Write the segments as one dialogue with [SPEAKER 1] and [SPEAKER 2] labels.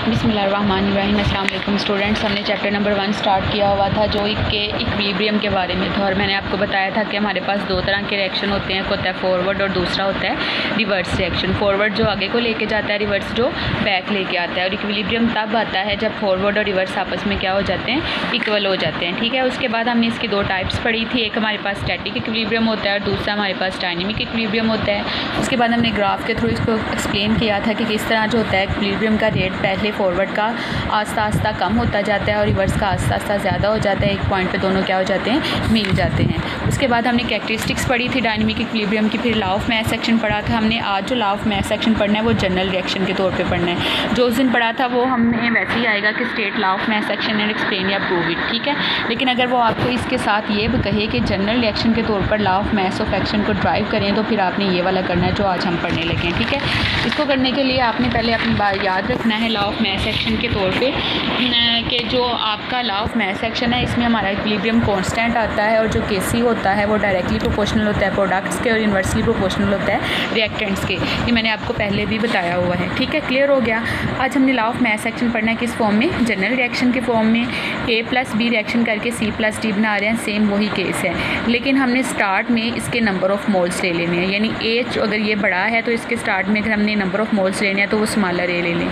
[SPEAKER 1] बिसमीम स्टूडेंट्स, हमने chapter number one start किया हुआ था, जो के इक्विलिब्रियम के बारे में था। और मैंने आपको बताया था कि हमारे पास दो तरह के रिएक्शन होते हैं, एक होता है फॉरवर्ड और दूसरा होता है रिवर्स रिएक्शन फॉरवर्ड जो आगे को लेके जाता है रिवर्स जो बैक लेके आता है। और इक्विलिब्रियम तब आता है जब फॉरवर्ड और रिवर्स आपस में क्या हो जाते हैं इक्वल हो जाते हैं, ठीक है? उसके बाद हमने इसकी दो टाइप्स पढ़ी थी, एक हमारे पास स्टैटिक इक्विलिब्रियम होता है और दूसरा हमारे पास डायनेमिक इक्विलिब्रियम होता है। उसके बाद हमने ग्राफ के थ्रू इसको एक्सप्लेन किया था कि किस तरह जो होता है इक्विलिब्रियम का रेट पहले फॉरवर्ड का आस्ता आस्ता कम होता जाता है और रिवर्स का आस्ता आस्ता ज़्यादा हो जाता है, एक पॉइंट पे दोनों क्या हो जाते हैं, मिल जाते हैं। उसके बाद हमने कैरेक्टरिस्टिक्स पढ़ी थी डायनेमिक इक्विलिब्रियम की, फिर लॉ ऑफ़ मैथ सेक्शन पढ़ा था हमने। आज जो लॉ ऑफ़ मैथ सेक्शन पढ़ना है, वो जनरल रिएक्शन के तौर पर पढ़ना है। जो उस दिन पढ़ा था, वो हमें वैसे ही आएगा कि state law of math section and explain या प्रूव इट ठीक है? लेकिन अगर वो आपको इसके साथ ये भी कहे कि जनरल रिएक्शन के तौर पर law of maths of action को ड्राइव करें तो फिर आपने ये वाला करना है जो आज हम पढ़ने लगे हैं, ठीक है? इसको करने के लिए आपने पहले अपनी बात याद रखना है लॉ ऑफ़ मैथ सेक्शन के तौर पर कि जो आपका लॉ ऑफ़ मैथ सेक्शन है, इसमें हमारा इक्विलिब्रियम कॉन्स्टेंट आता है और जो केसी होता है वो डायरेक्टली प्रोपोर्शनल होता है प्रोडक्ट्स के और इन्वर्सली प्रोपोर्शनल होता है रिएक्टेंट्स के। ये मैंने आपको पहले भी बताया हुआ है, ठीक है? क्लियर हो गया? आज हमने लॉ ऑफ़ मैथ सेक्शन पढ़ना है, किस फॉर्म में? जनरल रिएक्शन के फॉर्म में। ए प्लस बी रिएक्शन करके सी प्लस डी बना रहे हैं सेम वही केस है। लेकिन हमने स्टार्ट में इसके नंबर ऑफ़ मोल्स ले लेने हैं। यानी एच अगर ये बड़ा है तो इसके स्टार्ट में अगर हमने नंबर ऑफ़ मोल्स लेने हैं तो वो स्मॉलर ए ले लें।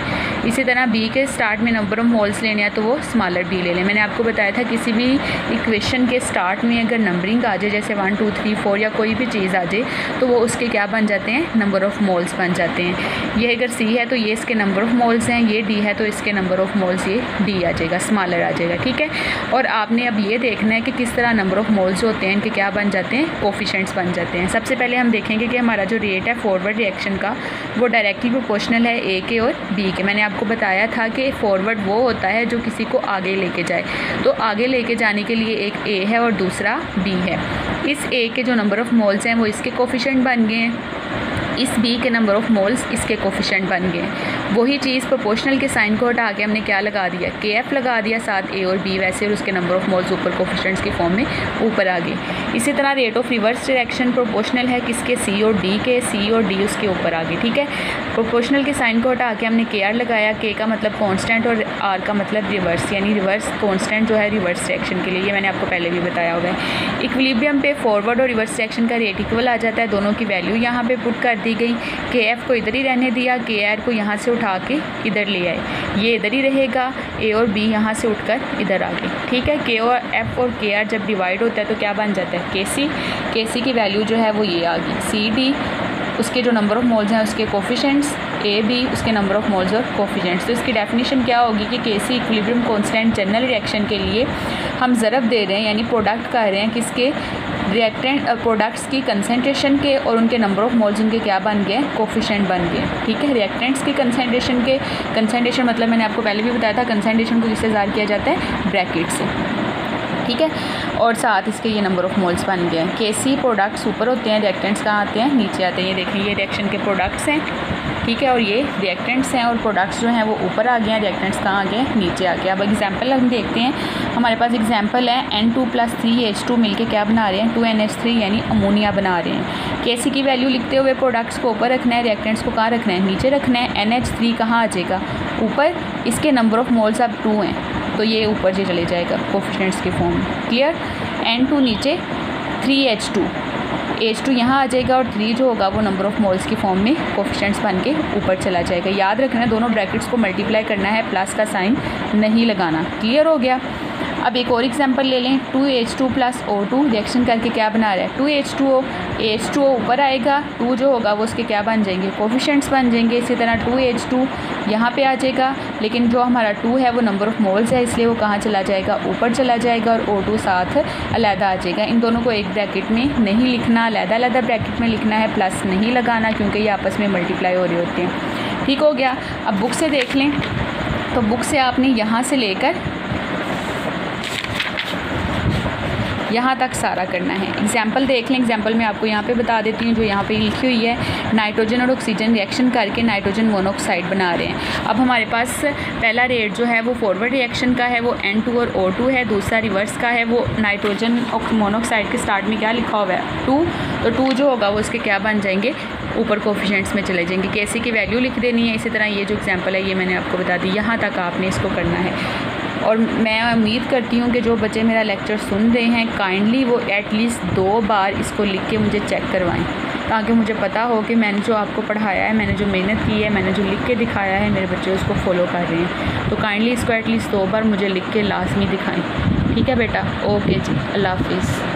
[SPEAKER 1] इसी तरह बी के स्टार्ट में नंबर ऑफ़ मोल्स लेने हैं तो वो स्मॉलर बी ले लें। मैंने आपको बताया था किसी भी इक्वेशन के स्टार्ट में अगर नंबरिंग आ जाए, जैसे वन टू थ्री फोर या कोई भी चीज़ आ जाए तो वो उसके क्या बन जाते हैं? नंबर ऑफ़ मोल्स बन जाते हैं। ये अगर सी है तो ये इसके नंबर ऑफ़ मोल्स हैं, ये डी है तो इसके नंबर ऑफ़ मोल्स ये डी आ जाएगा स्मॉलर आ जाएगा, ठीक है? और आपने अब ये देखना है कि किस तरह नंबर ऑफ़ मोल्स होते हैं, इनके क्या बन जाते हैं? कोफिशेंट्स बन जाते हैं। सबसे पहले हम देखेंगे कि हमारा जो रेट है फॉरवर्ड रिएक्शन का, वो डायरेक्टली प्रोपोर्शनल है ए के और बी के। मैंने आपको बताया था कि फॉरवर्ड वो होता है जो किसी को आगे लेके जाए। तो आगे लेके जाने के लिए एक ए है और दूसरा बी है। इस ए के जो नंबर ऑफ़ मोल्स हैं, वो इसके कोफिशेंट बन गए हैं। इस बी के नंबर ऑफ़ मोल्स इसके कोफिशेंट बन गए। वही चीज़ प्रोपोर्शनल के साइन को हटा के हमने क्या लगा दिया? के एफ़ लगा दिया साथ ए और बी वैसे और उसके नंबर ऑफ़ मोल्स ऊपर कोफिशेंट्स की फॉर्म में ऊपर आ गए। इसी तरह rate of reverse direction proportional है किसके? सी और डी के। सी और डी उसके ऊपर आ गए, ठीक है? प्रोपोर्शनल के साइन को हटा के हमने के आर लगाया। के का मतलब कॉन्स्टेंट और आर का मतलब रिवर्स यानी रिवर्स कॉन्स्टेंट जो है रिवर्स डायरेक्शन के लिए। ये मैंने आपको पहले भी बताया हुआ है। इक्विलिब्रियम पे फॉरवर्ड और रिवर्स डायरेक्शन का रेट इक्वल आ जाता है। दोनों की वैल्यू यहाँ पे पुट कर दी गई। के एफ़ को इधर ही रहने दिया। के आर को यहाँ से उठा के इधर ले आए। ये इधर ही रहेगा। ए और बी यहाँ से उठकर इधर आ गए। ठीक है? के और एफ़ और के आर जब डिवाइड होता है तो क्या बन जाता है? के सी के सी की वैल्यू जो है वो ये आ गई। सी डी उसके जो नंबर ऑफ़ मोल्स हैं, उसके कोफिशेंट्स ए बी उसके नंबर ऑफ़ मोल्स और कोफिशेंट्स तो इसकी डेफिनेशन क्या होगी कि K C equilibrium constant general reaction के लिए हम ज़रब दे रहे हैं, यानी प्रोडक्ट कह रहे हैं किसके रिएक्टेंट प्रोडक्ट्स की कंसनट्रेशन के और उनके नंबर ऑफ़ मोल्स उनके क्या बन गए कोफिशेंट बन गए। ठीक है? रिएक्टेंट्स की कंसनट्रेशन के कंसनट्रेशन मतलब मैंने आपको पहले भी बताया था कंसनट्रेशन को किससे जार किया जाता है ब्रैकेट से। ठीक है? और साथ इसके ये नंबर ऑफ़ मोल्स बन गए। हैं के सी प्रोडक्ट्स ऊपर होते हैं रिएक्टेंट्स कहाँ आते हैं? नीचे आते हैं। ये देखें, ये रिएक्शन के प्रोडक्ट्स हैं। ठीक है, और ये रिएक्टेंट्स हैं, और प्रोडक्ट्स जो हैं वो ऊपर आ गए हैं रिएक्टेंट्स कहाँ आ गए नीचे आ गए अब एग्ज़ाम्पल हम देखते हैं। हमारे पास एग्ज़ाम्पल है N two plus three H two मिल क्या बना रहे हैं? टू एन एच थ्री यानी अमोनिया बना रहे हैं। के सी की वैल्यू लिखते हुए प्रोडक्ट्स को ऊपर रखना है रिएक्टेंट्स को कहाँ रखना है? नीचे रखना है। एन एच थ्री कहाँ आ जाएगा? ऊपर। इसके नंबर ऑफ़ मोल्स अब टू हैं तो ये ऊपर से चले जाएगा कोफिशेंट्स के फॉर्म में। क्लियर एन टू नीचे three H two H two यहाँ आ जाएगा और थ्री जो होगा वो नंबर ऑफ़ मॉल्स की फॉर्म में कोफिशेंट्स बन के ऊपर चला जाएगा। याद रखना दोनों ब्रैकेट्स को मल्टीप्लाई करना है प्लस का साइन नहीं लगाना। क्लियर हो गया? अब एक और एग्जांपल ले लें two H two plus O two reaction करके क्या बना रहा है? Two H two O H two O ऊपर आएगा टू जो होगा वो उसके क्या बन जाएँगे? कोफिशेंट्स बन जाएँगे, इसी तरह टू एच टू यहाँ पर आ जाएगा, लेकिन जो हमारा टू है वो नंबर ऑफ़ मोल्स है, इसलिए वो कहाँ चला जाएगा? ऊपर चला जाएगा और ओ टू साथ अलहदा आ जाएगा। इन दोनों को एक ब्रैकेट में नहीं लिखना, अलहदा अलहदा ब्रैकेट में लिखना है प्लस नहीं लगाना, क्योंकि ये आपस में मल्टीप्लाई हो रहे होते हैं। ठीक हो गया। अब बुक से देख लें। तो बुक से आपने यहाँ से लेकर यहाँ तक सारा करना है। एग्ज़ाम्पल देख लें। एग्ज़ाम्पल मैं आपको यहाँ पे बता देती हूँ जो यहाँ पे लिखी हुई है। नाइट्रोजन और ऑक्सीजन रिएक्शन करके नाइट्रोजन मोनोक्साइड बना रहे हैं। अब हमारे पास पहला रेट जो है वो फॉरवर्ड रिएक्शन का है, वो एन टू और ओ टू है। दूसरा रिवर्स का है। वो नाइट्रोजन मोनोक्साइड के स्टार्ट में क्या लिखा हुआ है? टू तो टू जो होगा वो इसके क्या बन जाएँगे? ऊपर कोफिशेंट्स में चले जाएँगे। कैसे की वैल्यू लिख देनी है। इसी तरह ये जो एग्ज़ाम्पल है, ये मैंने आपको बता दी। यहाँ तक आपने इसको करना है। और मैं उम्मीद करती हूँ कि जो बच्चे मेरा लेक्चर सुन रहे हैं काइंडली वो एटलीस्ट दो बार इसको लिख के मुझे चेक करवाएँ, ताकि मुझे पता हो कि मैंने जो आपको पढ़ाया है, मैंने जो मेहनत की है, मैंने जो लिख के दिखाया है, मेरे बच्चे उसको फॉलो कर रहे हैं। तो काइंडली इसको एटलीस्ट दो बार मुझे लिख के लाजमी दिखाएँ। ठीक है बेटा? ओके जी, अल्लाह हाफिज़।